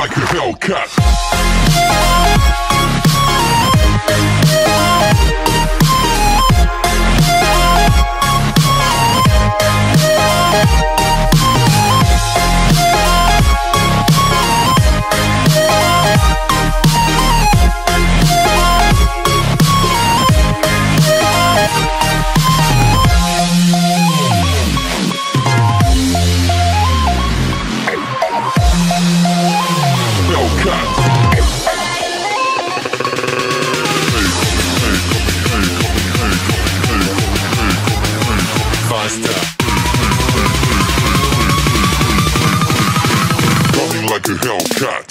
like a Hellcat. Faster. Running like a Hellcat.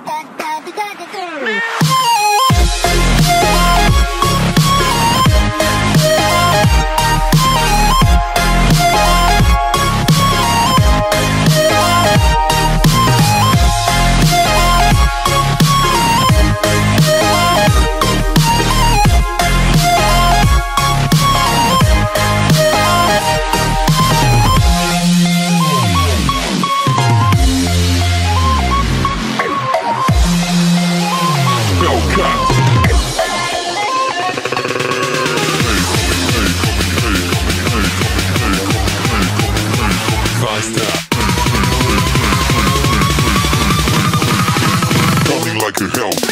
to help.